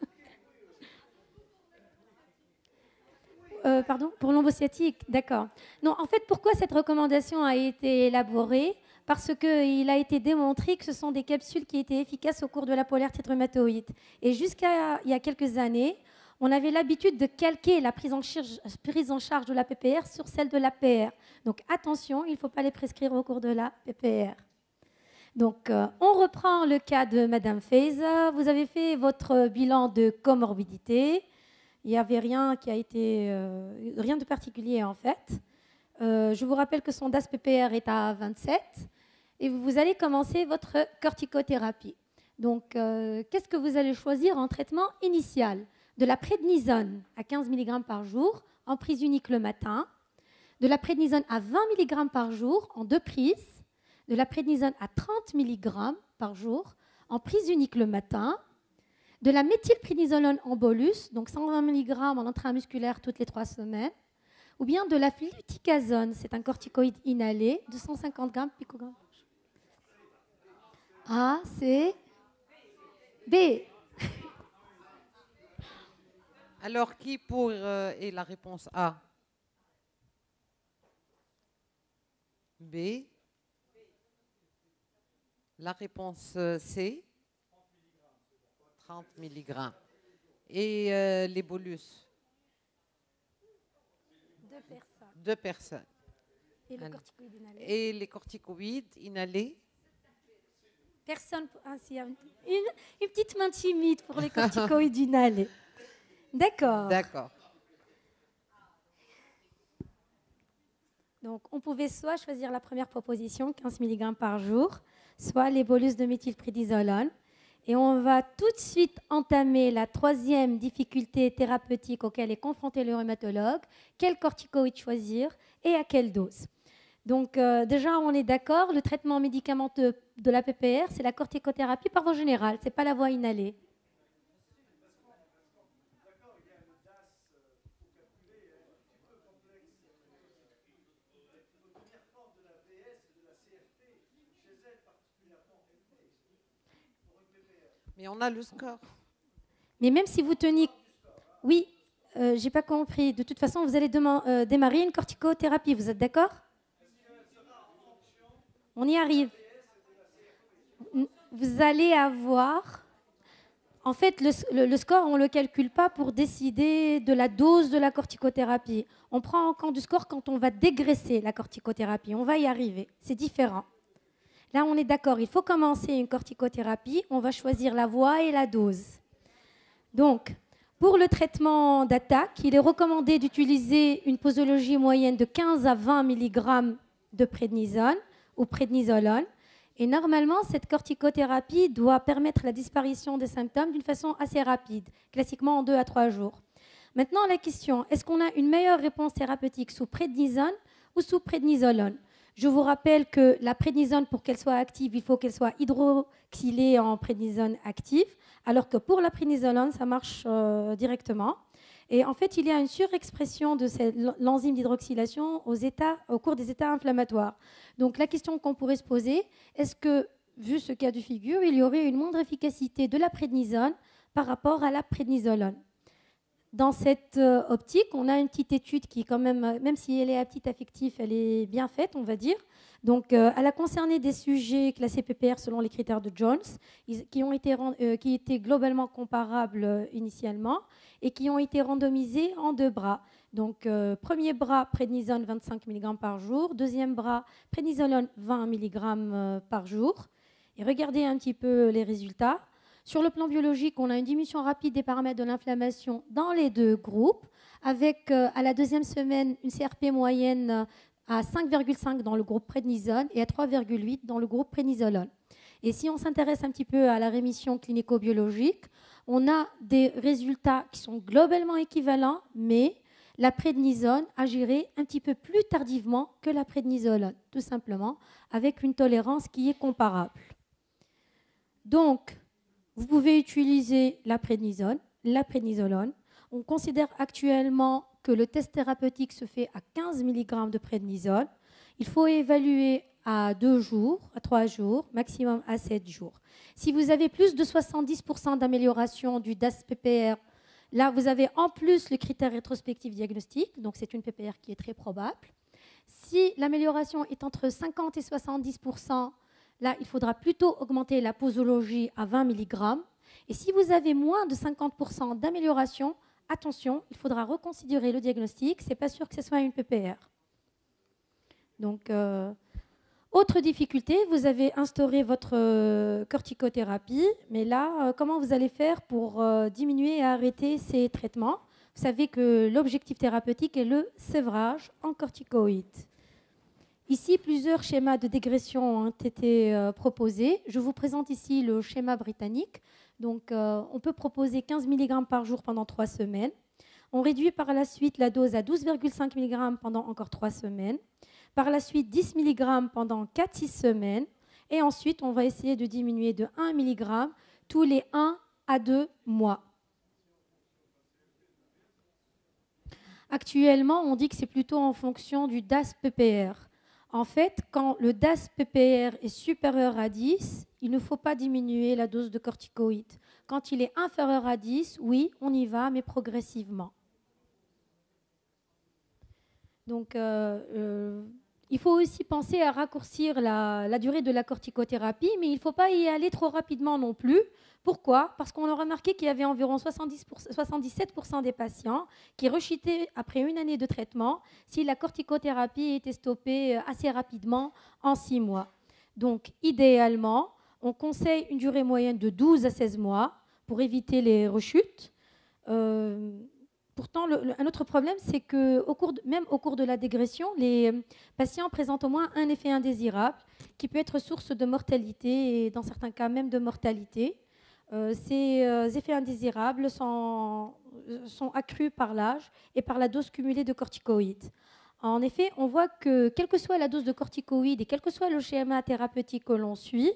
Euh, pardon, pour l'ombosciatique, d'accord. Non, en fait, pourquoi cette recommandation a été élaborée? Parce qu'il a été démontré que ce sont des capsules qui étaient efficaces au cours de la polaire rhumatoïde. Et jusqu'à il y a quelques années, on avait l'habitude de calquer la prise en, charge, de la PPR sur celle de la PR. Donc attention, il ne faut pas les prescrire au cours de la PPR. Donc, euh, on reprend le cas de Madame Feiza. Vous avez fait votre bilan de comorbidité. Il n'y avait rien qui a été euh, rien de particulier en fait. Euh, je vous rappelle que son DAS PPR est à 27 et vous allez commencer votre corticothérapie. Donc, euh, qu'est-ce que vous allez choisir en traitement initial? De la prédnisone à 15 mg par jour en prise unique le matin, de la prédnisone à 20 mg par jour en deux prises, de la prédnisone à 30 mg par jour en prise unique le matin, de la méthylprénisolone en bolus, donc 120 mg en intramusculaire toutes les trois semaines, ou bien de la fluticasone, c'est un corticoïde inhalé, 250 g picogrammes. A, C, B. Alors, qui pour euh, est la réponse A? B. La réponse euh, C 30 mg. Et euh, les bolus? Deux personnes. Deux personnes. Et le Alors. corticoïde inhalé? Et les corticoïdes inhalés? Personne. ah, si, une, une- une petite main timide pour les corticoïdes inhalés. D'accord. D'accord. Donc, on pouvait soit choisir la première proposition, 15 mg par jour, soit les bolus de méthylprédisolone. Et on va tout de suite entamer la troisième difficulté thérapeutique auquel est confronté le rhumatologue. Quel corticoïde choisir et à quelle dose? Donc, euh, déjà, on est d'accord, le traitement médicamenteux de la PPR, c'est la corticothérapie par voie générale, ce n'est pas la voie inhalée. Mais on a le score. Mais même si vous teniez... Oui, euh, j'ai pas compris. De toute façon, vous allez euh, démarrer une corticothérapie. Vous êtes d'accord? On y arrive. Vous allez avoir... En fait, le- le score, on ne le calcule pas pour décider de la dose de la corticothérapie. On prend en compte du score quand on va dégraisser la corticothérapie. On va y arriver. C'est différent. Là, on est d'accord. Il faut commencer une corticothérapie. On va choisir la voie et la dose. Donc, pour le traitement d'attaque, il est recommandé d'utiliser une posologie moyenne de 15 à 20 mg de prédnisone ou prédnisolone. Et normalement, cette corticothérapie doit permettre la disparition des symptômes d'une façon assez rapide, classiquement en 2 à 3 jours. Maintenant, la question, est-ce qu'on a une meilleure réponse thérapeutique sous prédnisone ou sous prédnisolone Je vous rappelle que la prédnisone, pour qu'elle soit active, il faut qu'elle soit hydroxylée en prédnisone active, alors que pour la prédnisolone, ça marche euh, directement. Et en fait, il y a une surexpression de l'enzyme d'hydroxylation au cours des états inflammatoires. Donc la question qu'on pourrait se poser, est-ce que, vu ce cas de figure, il y aurait une moindre efficacité de la prédnisone par rapport à la prédnisolone dans cette euh, optique, on a une petite étude qui, quand même, euh, même si elle est à petit affectif, elle est bien faite, on va dire. Donc, euh, elle a concerné des sujets classés PPR selon les critères de Jones, qui, ont été, qui étaient globalement comparables initialement et qui ont été randomisés en deux bras. Donc, premier bras, prédnisone 25 mg par jour. Deuxième bras, prédnisolone 20 mg par jour. Et regardez un petit peu les résultats. Sur le plan biologique, on a une diminution rapide des paramètres de l'inflammation dans les deux groupes, avec euh, à la deuxième semaine une CRP moyenne euh, à 5,5 dans le groupe prédnisone et à 3,8 dans le groupe prédnisolone. Et si on s'intéresse un petit peu à la rémission clinico-biologique, on a des résultats qui sont globalement équivalents, mais la prédnisone agirait un petit peu plus tardivement que la prédnisolone, tout simplement, avec une tolérance qui est comparable. Donc, vous pouvez utiliser la prédnisone, la prédnisolone. On considère actuellement que le test thérapeutique se fait à 15 mg de prédnisone. Il faut évaluer à 2 jours, à 3 jours, maximum à 7 jours. Si vous avez plus de 70% d'amélioration du DAS-PPR, là, vous avez en plus le critère rétrospectif diagnostique, donc c'est une PPR qui est très probable. Si l'amélioration est entre 50 et 70%, Là, il faudra plutôt augmenter la posologie à 20 mg. Et si vous avez moins de 50% d'amélioration, attention, il faudra reconsidérer le diagnostic. Ce n'est pas sûr que ce soit une PPR. Donc, euh, autre difficulté, vous avez instauré votre euh, corticothérapie, mais là, euh, comment vous allez faire pour diminuer et arrêter ces traitements? Vous savez que l'objectif thérapeutique est le sévrage en corticoïdes. Ici, plusieurs schémas de dégression ont été euh, proposés. Je vous présente ici le schéma britannique. Donc, euh, on peut proposer 15 mg par jour pendant trois semaines. On réduit par la suite la dose à 12,5 mg pendant encore 3 semaines. Par la suite, 10 mg pendant 4-6 semaines. Et ensuite, on va essayer de diminuer de 1 mg tous les 1 à 2 mois. Actuellement, on dit que c'est plutôt en fonction du DAS-PPR. En fait, quand le DAS-PPR est supérieur à 10, il ne faut pas diminuer la dose de corticoïdes. Quand il est inférieur à 10, oui, on y va, mais progressivement. Donc, euh, euh, il faut aussi penser à raccourcir la, durée de la corticothérapie, mais il ne faut pas y aller trop rapidement non plus. Pourquoi? Parce qu'on a remarqué qu'il y avait environ 77% des patients qui rechitaient après une année de traitement si la corticothérapie était stoppée euh, assez rapidement en 6 mois. Donc, idéalement, on conseille une durée moyenne de 12 à 16 mois pour éviter les rechutes. Euh, Pourtant, un autre problème, c'est que même au cours de la dégression, les euh, patients présentent au moins un effet indésirable qui peut être source de mortalité et dans certains cas même de mortalité. Euh, ces euh, effets indésirables sont, sont accrus par l'âge et par la dose cumulée de corticoïdes. En effet, on voit que quelle que soit la dose de corticoïdes et quel que soit le schéma thérapeutique que l'on suit,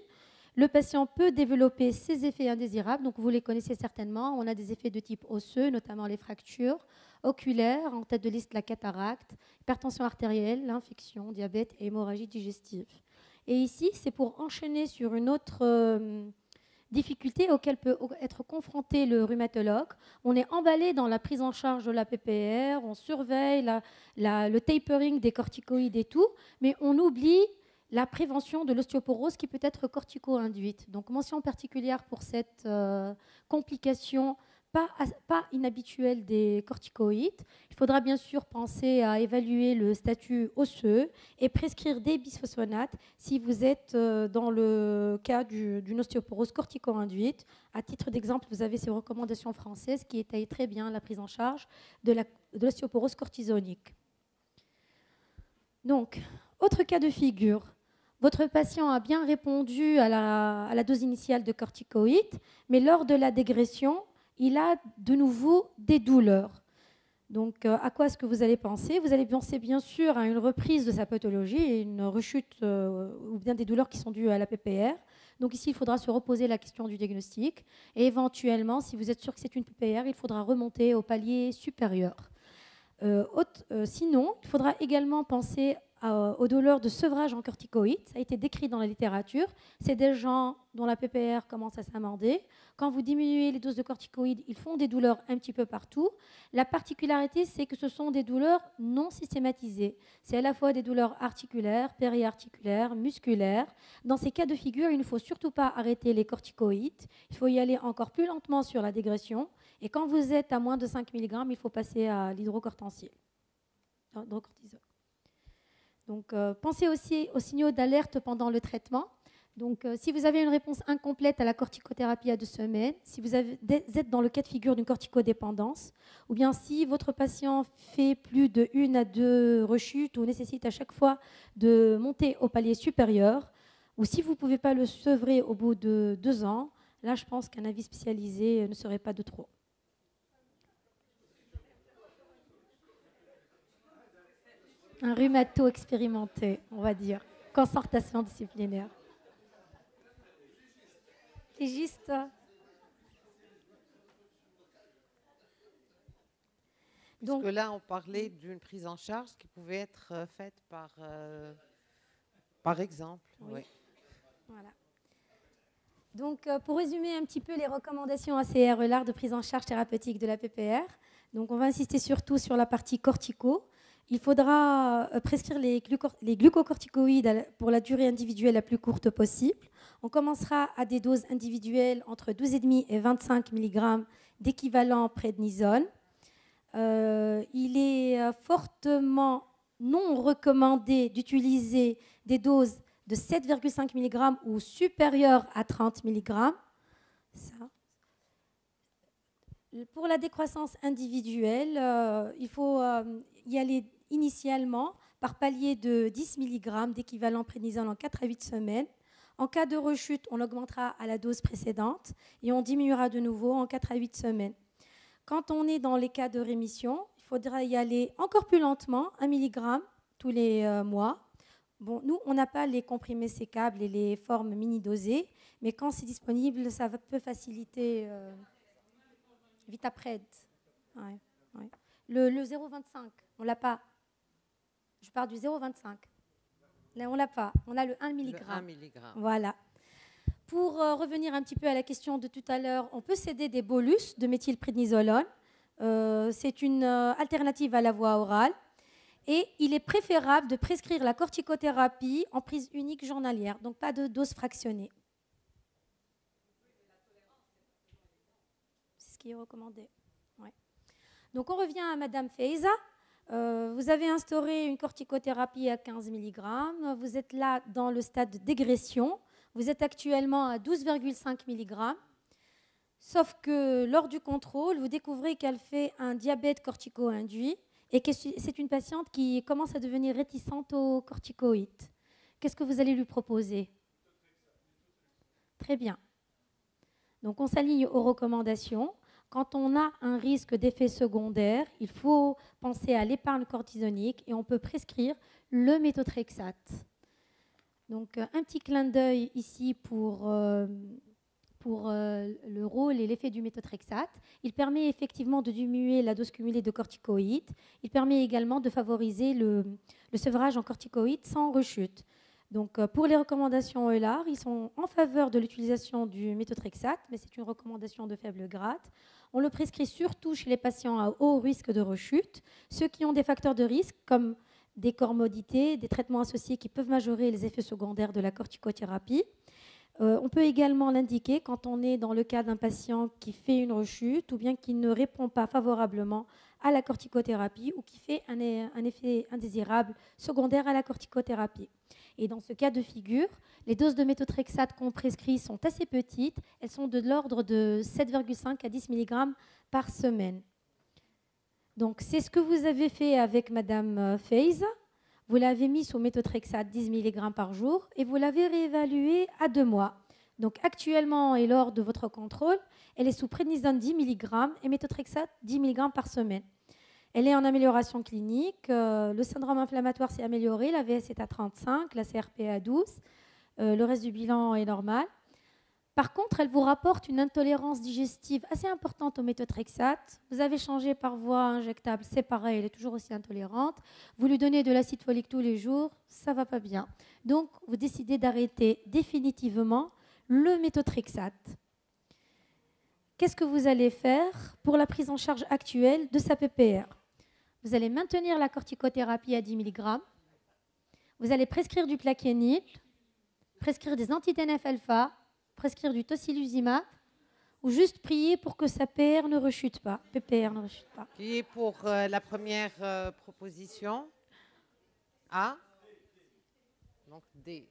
le patient peut développer ces effets indésirables, donc vous les connaissez certainement. On a des effets de type osseux, notamment les fractures, oculaires, en tête de liste la cataracte, hypertension artérielle, l'infection, diabète et hémorragie digestive. Et ici, c'est pour enchaîner sur une autre euh, difficulté auquel peut être confronté le rhumatologue. On est emballé dans la prise en charge de la PPR, on surveille le tapering des corticoïdes et tout, mais on oublie la prévention de l'ostéoporose qui peut être cortico-induite. Donc, mention particulière pour cette euh, complication pas, inhabituelle des corticoïdes. Il faudra bien sûr penser à évaluer le statut osseux et prescrire des bisphosphonates si vous êtes euh, dans le cas d'une ostéoporose cortico-induite. À titre d'exemple, vous avez ces recommandations françaises qui étayent très bien la prise en charge de l'ostéoporose cortisonique. Donc, autre cas de figure, votre patient a bien répondu à la, dose initiale de corticoïdes, mais lors de la dégression, il a de nouveau des douleurs. Donc, euh, à quoi est-ce que vous allez penser? Vous allez penser bien sûr à une reprise de sa pathologie, une rechute euh, ou bien des douleurs qui sont dues à la PPR. Donc ici, il faudra se reposer la question du diagnostic. Et éventuellement, si vous êtes sûr que c'est une PPR, il faudra remonter au palier supérieur. Euh, sinon, il faudra également penser aux douleurs de sevrage en corticoïdes. Ça a été décrit dans la littérature. C'est des gens dont la PPR commence à s'amender. Quand vous diminuez les doses de corticoïdes, ils font des douleurs un petit peu partout. La particularité, c'est que ce sont des douleurs non systématisées. C'est à la fois des douleurs articulaires, périarticulaires, musculaires. Dans ces cas de figure, il ne faut surtout pas arrêter les corticoïdes. Il faut y aller encore plus lentement sur la dégression. Et quand vous êtes à moins de 5 mg, il faut passer à l'hydrocortisone. Donc, euh, pensez aussi aux signaux d'alerte pendant le traitement. Donc, euh, si vous avez une réponse incomplète à la corticothérapie à deux semaines, si vous êtes dans le cas de figure d'une corticodépendance, ou bien si votre patient fait plus de une à deux rechutes ou nécessite à chaque fois de monter au palier supérieur, ou si vous ne pouvez pas le sevrer au bout de deux ans, là, je pense qu'un avis spécialisé ne serait pas de trop. Un rhumato expérimenté, on va dire. Concertation disciplinaire. Légiste. Donc que là, on parlait d'une prise en charge qui pouvait être euh, faite par, euh, par exemple. Oui. Voilà. Donc, euh, pour résumer un petit peu les recommandations ACRE-LAR de prise en charge thérapeutique de la PPR, donc on va insister surtout sur la partie cortico, il faudra euh, prescrire les, glucocorticoïdes pour la durée individuelle la plus courte possible. On commencera à des doses individuelles entre 12,5 et 25 mg d'équivalent prédnisone. Euh, il est euh, fortement non recommandé d'utiliser des doses de 7,5 mg ou supérieures à 30 mg. Pour la décroissance individuelle, il faut y aller initialement par palier de 10 mg d'équivalent prénisone en 4 à 8 semaines. En cas de rechute, on augmentera à la dose précédente et on diminuera de nouveau en 4 à 8 semaines. Quand on est dans les cas de rémission, il faudra y aller encore plus lentement, 1 mg tous les euh, mois. Bon, nous, on n'a pas les comprimés sécables et les formes mini-dosées, mais quand c'est disponible, ça peut faciliter euh, Vitapred. Le, le 0,25, on l'a pas. Je parle du 0,25. Là, on l'a pas. On a le 1 mg. Le 1 mg. Voilà. Pour euh, revenir un petit peu à la question de tout à l'heure, on peut céder des bolus de méthylprédnisolone. Euh, c'est une euh, alternative à la voie orale. Et il est préférable de prescrire la corticothérapie en prise unique journalière, donc pas de dose fractionnée. C'est ce qui est recommandé. Donc on revient à Madame Feiza. Vous avez instauré une corticothérapie à 15 mg. Vous êtes là dans le stade de dégression. Vous êtes actuellement à 12,5 mg. Sauf que lors du contrôle, vous découvrez qu'elle fait un diabète cortico-induit et que c'est une patiente qui commence à devenir réticente aux corticoïdes. Qu'est-ce que vous allez lui proposer? Très bien. Donc on s'aligne aux recommandations. Quand on a un risque d'effet secondaire, il faut penser à l'épargne cortisonique et on peut prescrire le méthotrexate. Donc euh, un petit clin d'œil ici pour, euh, euh, le rôle et l'effet du méthotrexate. Il permet effectivement de diminuer la dose cumulée de corticoïdes. Il permet également de favoriser le, sevrage en corticoïdes sans rechute. Donc, pour les recommandations ELAR, ils sont en faveur de l'utilisation du méthotrexate, mais c'est une recommandation de faible grade. On le prescrit surtout chez les patients à haut risque de rechute, ceux qui ont des facteurs de risque comme des comorbidité, des traitements associés qui peuvent majorer les effets secondaires de la corticothérapie. Euh, on peut également l'indiquer quand on est dans le cas d'un patient qui fait une rechute ou bien qui ne répond pas favorablement à la corticothérapie ou qui fait un effet indésirable secondaire à la corticothérapie. Et dans ce cas de figure, les doses de méthotrexate qu'on prescrit sont assez petites. Elles sont de l'ordre de 7,5 à 10 mg par semaine. Donc, c'est ce que vous avez fait avec Madame euh, Feiz. Vous l'avez mis sous méthotrexate 10 mg par jour et vous l'avez réévalué à deux mois. Donc, actuellement et lors de votre contrôle, elle est sous prédnisone 10 mg et méthotrexate 10 mg par semaine. Elle est en amélioration clinique. Euh, le syndrome inflammatoire s'est amélioré. La VS est à 35, la CRP à 12. Euh, le reste du bilan est normal. Par contre, elle vous rapporte une intolérance digestive assez importante au méthotrexate. Vous avez changé par voie injectable, c'est pareil, elle est toujours aussi intolérante. Vous lui donnez de l'acide folique tous les jours, ça va pas bien. Donc, vous décidez d'arrêter définitivement le méthotrexate. Qu'est-ce que vous allez faire pour la prise en charge actuelle de sa PPR Vous allez maintenir la corticothérapie à 10 mg. Vous allez prescrire du plaquenil, prescrire des anti-TNF-alpha prescrire du tocilizumab ou juste prier pour que sa PR ne rechute pas. PPR ne rechute pas. Qui est pour euh, la première euh, proposition A. Donc D.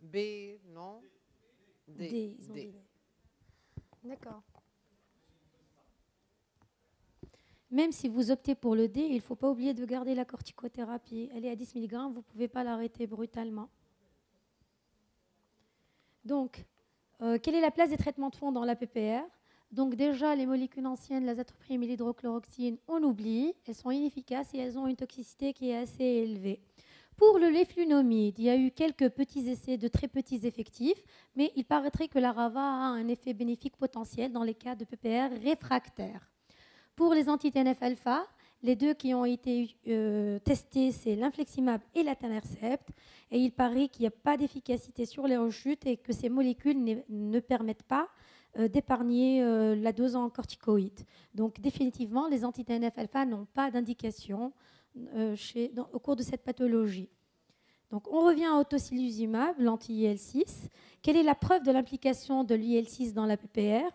B, non D. D. D'accord. Même si vous optez pour le D, il ne faut pas oublier de garder la corticothérapie. Elle est à 10 mg, vous ne pouvez pas l'arrêter brutalement. Donc, euh, quelle est la place des traitements de fond dans la PPR Donc déjà, les molécules anciennes, l'azathioprine et l'hydrochloroxine, on oublie. Elles sont inefficaces et elles ont une toxicité qui est assez élevée. Pour le léflunomide, il y a eu quelques petits essais de très petits effectifs, mais il paraîtrait que la RAVA a un effet bénéfique potentiel dans les cas de PPR réfractaires. Pour les anti-TNF-alpha, les deux qui ont été euh, testés, c'est l'infleximab et l'atanercept. Et il paraît qu'il n'y a pas d'efficacité sur les rechutes et que ces molécules ne permettent pas euh, d'épargner euh, la dose en corticoïdes. Donc définitivement, les anti-TNF-alpha n'ont pas d'indication au cours de cette pathologie. Donc on revient au tocilizumab, l'anti-IL6. Quelle est la preuve de l'implication de l'IL6 dans la PPR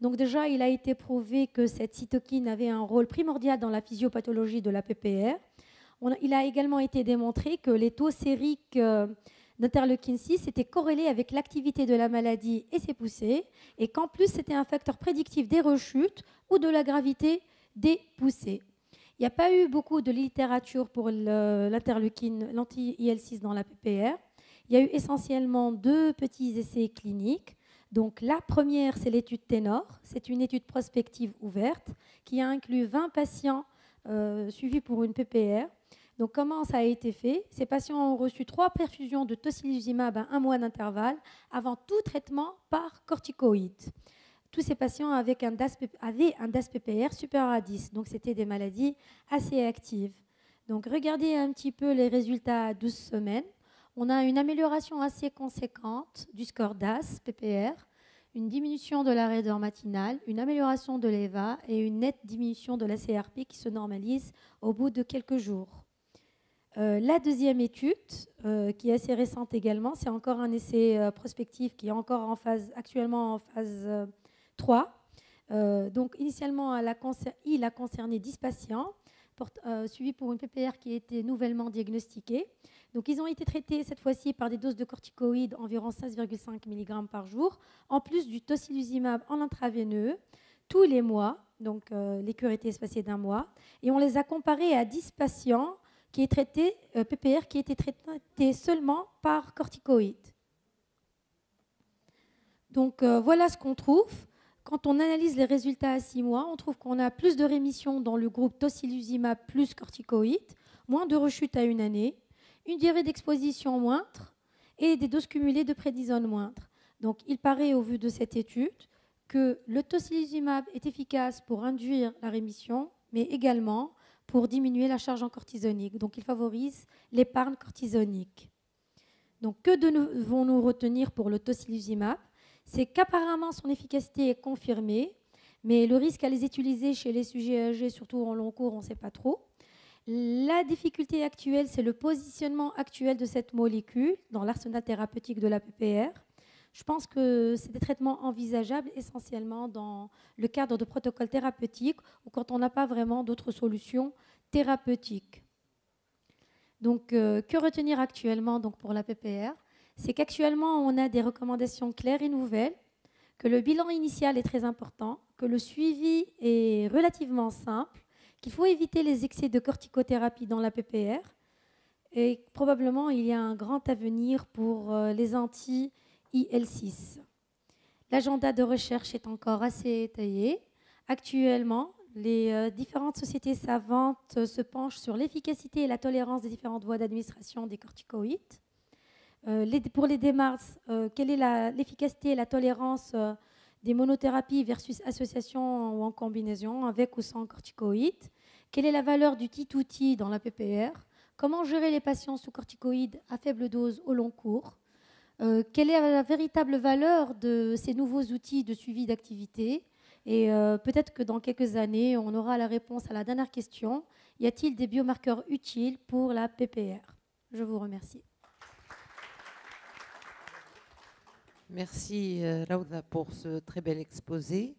donc déjà, il a été prouvé que cette cytokine avait un rôle primordial dans la physiopathologie de la PPR. il a également été démontré que les taux sériques euh, d'interleukine 6 étaient corrélés avec l'activité de la maladie et ses poussées, et qu'en plus c'était un facteur prédictif des rechutes ou de la gravité des poussées. Il n'y a pas eu beaucoup de littérature pour l'interleukine, l'anti-IL6 dans la PPR. Il y a eu essentiellement deux petits essais cliniques Donc la première, c'est l'étude Ténor. C'est une étude prospective ouverte qui a inclus 20 patients euh, suivis pour une PPR. Donc comment ça a été fait? Ces patients ont reçu trois perfusions de tocilizumab à un mois d'intervalle avant tout traitement par corticoïdes. Tous ces patients avaient un DAS-PPR supérieur à 10, donc c'était des maladies assez actives. Donc regardez un petit peu les résultats à 12 semaines. On a une amélioration assez conséquente du score DAS, PPR, une diminution de la raideur matinale, une amélioration de l'EVA et une nette diminution de la CRP qui se normalise au bout de quelques jours. Euh, la deuxième étude, euh, qui est assez récente également, c'est encore un essai euh, prospectif qui est encore en phase, actuellement en phase 3. donc initialement, il a concerné 10 patients suivis pour une PPR qui a été nouvellement diagnostiquée. Donc, ils ont été traités cette fois-ci par des doses de corticoïdes environ 16,5 mg par jour, en plus du tocilizumab en intraveineux, tous les mois. Donc, euh, les cures étaient d'un mois. Et on les a comparés à 10 patients qui est traité, euh, PPR qui étaient traités seulement par corticoïdes. Donc, euh, voilà ce qu'on trouve. Quand on analyse les résultats à 6 mois, on trouve qu'on a plus de rémission dans le groupe tocilizumab plus corticoïdes, moins de rechute à une année, une durée d'exposition moindre et des doses cumulées de prédisone moindres. Donc il paraît au vu de cette étude que le tocilizumab est efficace pour induire la rémission, mais également pour diminuer la charge en cortisonique. Donc il favorise l'épargne cortisonique. Donc que devons-nous retenir pour le tocilizumab? C'est qu'apparemment son efficacité est confirmée, mais le risque à les utiliser chez les sujets âgés, surtout en long cours, on ne sait pas trop. La difficulté actuelle, c'est le positionnement actuel de cette molécule dans l'arsenal thérapeutique de la PPR. Je pense que c'est des traitements envisageables essentiellement dans le cadre de protocoles thérapeutiques ou quand on n'a pas vraiment d'autres solutions thérapeutiques. Donc, euh, que retenir actuellement donc, pour la PPR C'est qu'actuellement, on a des recommandations claires et nouvelles, que le bilan initial est très important, que le suivi est relativement simple qu'il faut éviter les excès de corticothérapie dans la PPR et probablement il y a un grand avenir pour euh, les anti-IL6. L'agenda de recherche est encore assez étayé. Actuellement, les euh, différentes sociétés savantes se penchent sur l'efficacité et la tolérance des différentes voies d'administration des corticoïdes. Euh, pour les démarches, quelle est l'efficacité et la tolérance des monothérapies versus association ou en combinaison avec ou sans corticoïdes? Quelle est la valeur du TIT-outil dans la PPR Comment gérer les patients sous corticoïdes à faible dose au long cours? Euh, Quelle est la véritable valeur de ces nouveaux outils de suivi d'activité? Et euh, peut-être que dans quelques années, on aura la réponse à la dernière question. Y a-t-il des biomarqueurs utiles pour la PPR Je vous remercie. Merci euh, Rauda pour ce très bel exposé.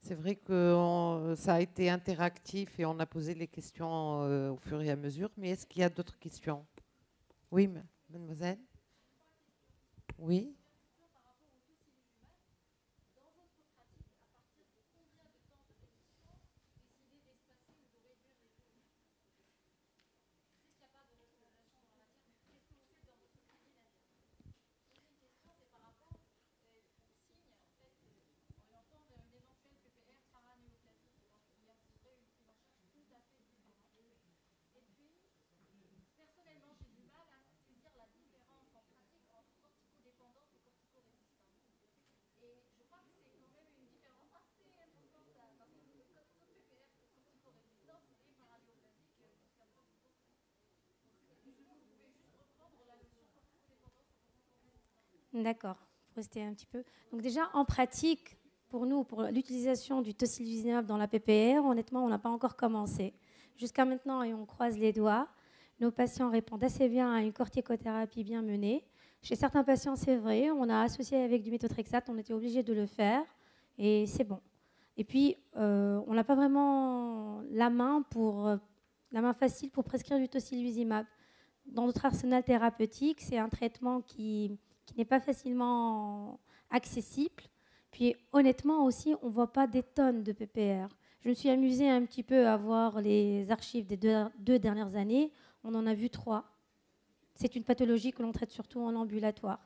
C'est vrai que ça a été interactif et on a posé les questions euh, au fur et à mesure. Mais est-ce qu'il y a d'autres questions? Oui, mademoiselle? Oui? D'accord, pour rester un petit peu. Donc déjà, en pratique, pour nous, pour l'utilisation du tocilizumab dans la PPR, honnêtement, on n'a pas encore commencé. Jusqu'à maintenant, et on croise les doigts, nos patients répondent assez bien à une corticothérapie bien menée. Chez certains patients, c'est vrai, on a associé avec du méthotrexate, on était obligé de le faire, et c'est bon. Et puis, euh, on n'a pas vraiment la main, pour, la main facile pour prescrire du tocilizumab. Dans notre arsenal thérapeutique, c'est un traitement qui qui n'est pas facilement accessible. Puis honnêtement aussi, on ne voit pas des tonnes de PPR. Je me suis amusée un petit peu à voir les archives des deux, dernières années. On en a vu trois. C'est une pathologie que l'on traite surtout en ambulatoire.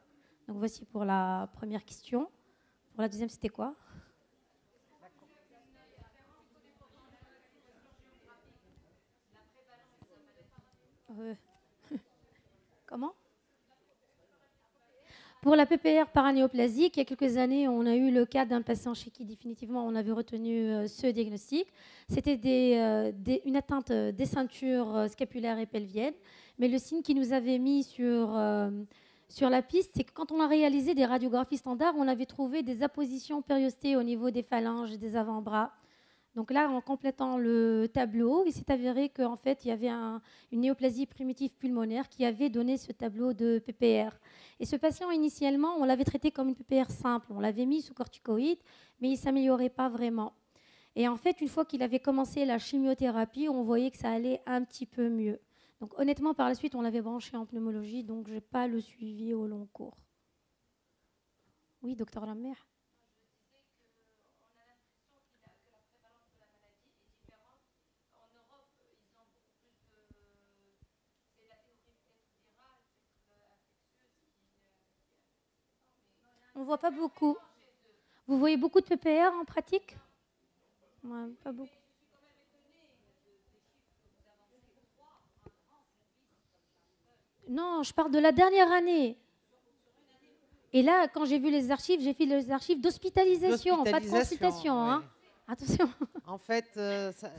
Donc voici pour la première question. Pour la deuxième, c'était quoi? Euh, Comment? Pour la PPR paranéoplasique, il y a quelques années, on a eu le cas d'un patient chez qui définitivement on avait retenu euh, ce diagnostic. C'était euh, une atteinte des ceintures scapulaires et pelviennes. Mais le signe qui nous avait mis sur, sur la piste, c'est que quand on a réalisé des radiographies standards, on avait trouvé des appositions périostées au niveau des phalanges et des avant-bras. Donc là, en complétant le tableau, il s'est avéré qu'en fait, il y avait une néoplasie primitive pulmonaire qui avait donné ce tableau de PPR. Et ce patient, initialement, on l'avait traité comme une PPR simple. On l'avait mis sous corticoïde, mais il ne s'améliorait pas vraiment. Et en fait, une fois qu'il avait commencé la chimiothérapie, on voyait que ça allait un petit peu mieux. Donc honnêtement, par la suite, on l'avait branché en pneumologie, donc je n'ai pas le suivi au long cours. Oui, docteur Lamère On ne voit pas beaucoup. Vous voyez beaucoup de PPR en pratique? Pas beaucoup. Non, je parle de la dernière année. Et là, quand j'ai vu les archives, j'ai fait les archives d'hospitalisation, pas de consultation. Hein. Attention. En fait, euh, ça,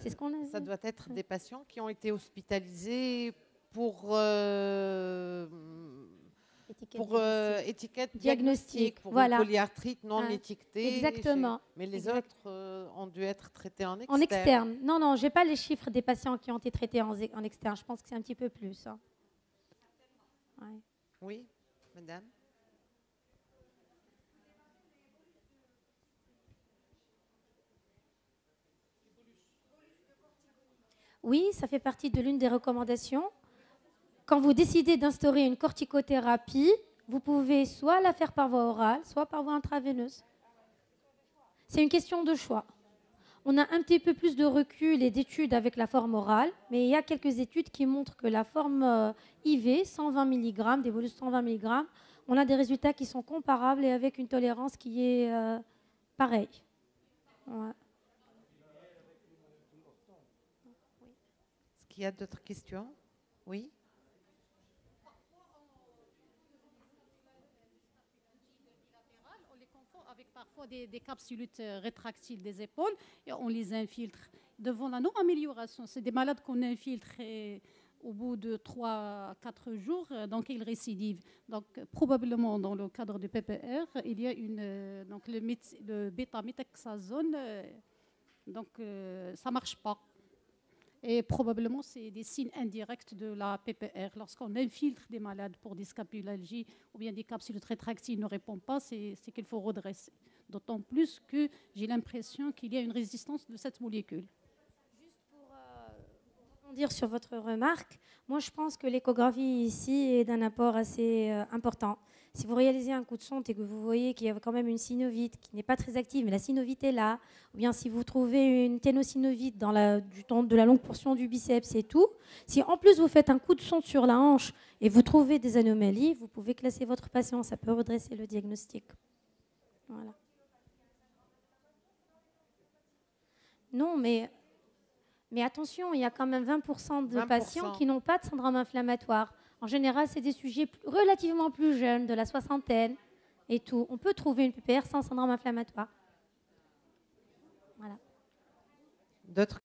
ça doit être des patients qui ont été hospitalisés pour euh, pour euh, étiquette diagnostique, pour voilà. polyarthrite non ah, étiquetée. Exactement. Mais les autres euh, ont dû être traités en externe. En externe. Non, non, je n'ai pas les chiffres des patients qui ont été traités en, en externe. Je pense que c'est un petit peu plus. Hein. Oui, madame. Oui, ça fait partie de l'une des recommandations quand vous décidez d'instaurer une corticothérapie, vous pouvez soit la faire par voie orale, soit par voie intraveineuse. C'est une question de choix. On a un petit peu plus de recul et d'études avec la forme orale, mais il y a quelques études qui montrent que la forme IV, 120 mg, des volumes 120 mg, on a des résultats qui sont comparables et avec une tolérance qui est euh, pareille. Est-ce qu'il y a d'autres questions? Oui? Des, capsules euh, rétractiles des épaules et on les infiltre. Devant la non-amélioration, c'est des malades qu'on infiltre au bout de 3-4 jours, euh, donc ils récidivent. Donc probablement dans le cadre du PPR, il y a une, euh, donc le, le bêta-métaxazone, donc ça ne marche pas. Et probablement, c'est des signes indirects de la PPR. Lorsqu'on infiltre des malades pour des scapulalgies ou bien des capsules rétractiles ne répondent pas, c'est qu'il faut redresser. D'autant plus que j'ai l'impression qu'il y a une résistance de cette molécule. Juste pour euh, dire sur votre remarque, moi je pense que l'échographie ici est d'un apport assez euh, important. Si vous réalisez un coup de sonde et que vous voyez qu'il y a quand même une synovite qui n'est pas très active, mais la synovite est là, ou bien si vous trouvez une ténosynovite dans la, du de la longue portion du biceps et tout, si en plus vous faites un coup de sonde sur la hanche et vous trouvez des anomalies, vous pouvez classer votre patient, ça peut redresser le diagnostic. Voilà. Non, mais, mais attention, il y a quand même 20%, de patients qui n'ont pas de syndrome inflammatoire. En général, c'est des sujets relativement plus jeunes, de la soixantaine et tout. On peut trouver une PPR sans syndrome inflammatoire. Voilà. D'autres